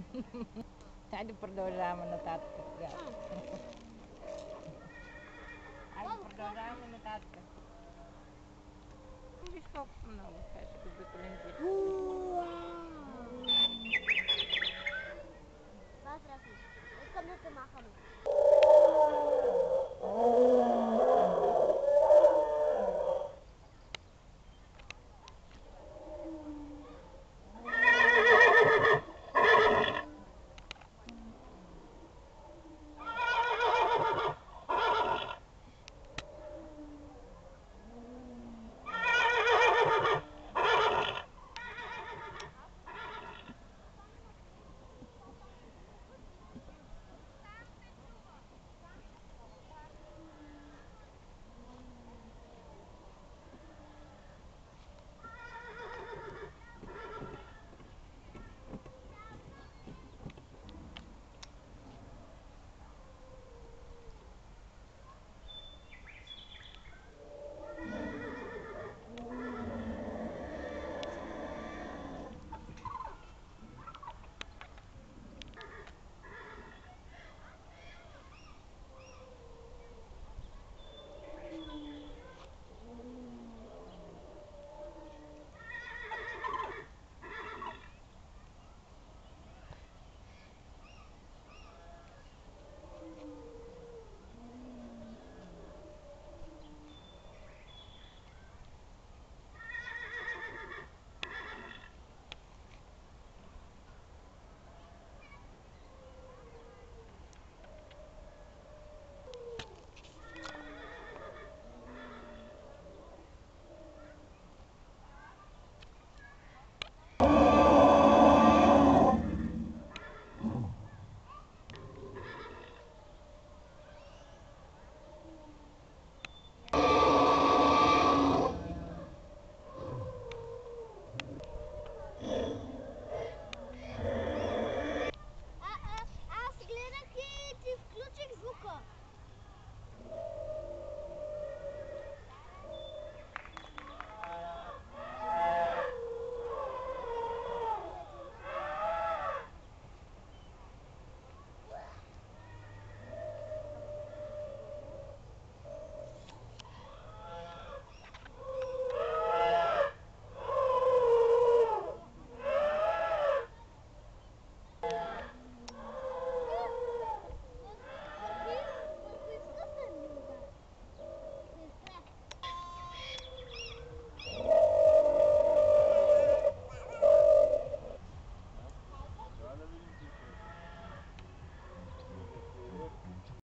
Хайде продължаваме нататък сега. Хайде продължаваме нататък. Виж колко много. Хайде, като бе